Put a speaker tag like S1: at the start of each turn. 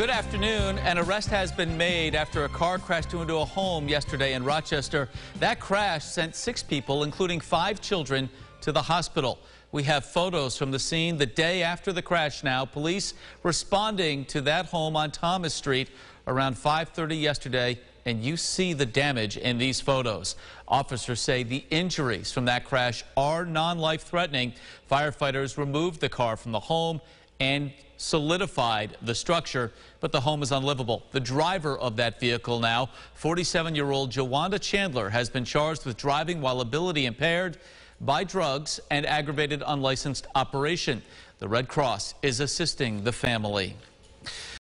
S1: Good afternoon. An arrest has been made after a car crashed into a home yesterday in Rochester. That crash sent six people, including five children, to the hospital. We have photos from the scene the day after the crash now. Police responding to that home on Thomas Street around 5.30 yesterday, and you see the damage in these photos. Officers say the injuries from that crash are non-life threatening. Firefighters removed the car from the home and solidified the structure, but the home is unlivable. The driver of that vehicle now, 47-year-old Jawanda Chandler, has been charged with driving while ability impaired by drugs and aggravated unlicensed operation. The Red Cross is assisting the family.